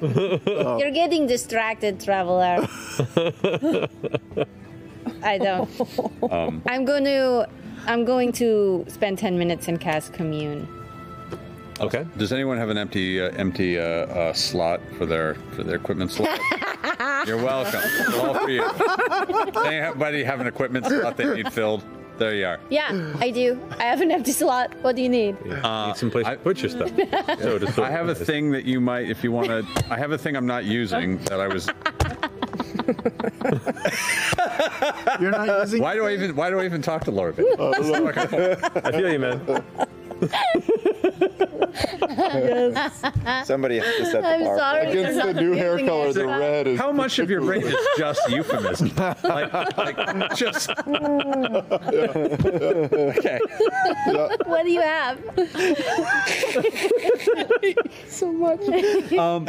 You're getting distracted, traveler. I don't. Um, I'm going to. I'm going to spend ten minutes and cast commune. Okay. Does anyone have an empty uh, empty uh, uh, slot for their for their equipment slot? You're welcome. All for you. Anybody have an equipment slot they need filled? There you are. Yeah, I do. I have an empty slot. What do you need? Uh, Need some place to put your stuff. So to I have a thing that you might, if you want to. I have a thing I'm not using that I was. You're not using. Why do I even? Why do I even talk to Laura? I feel you, man. Somebody has to set the I'm bar. sorry. Against the new hair color, it. the red is. How much of your brain is just euphemism? Like, like just. okay. What do you have? So much. Um,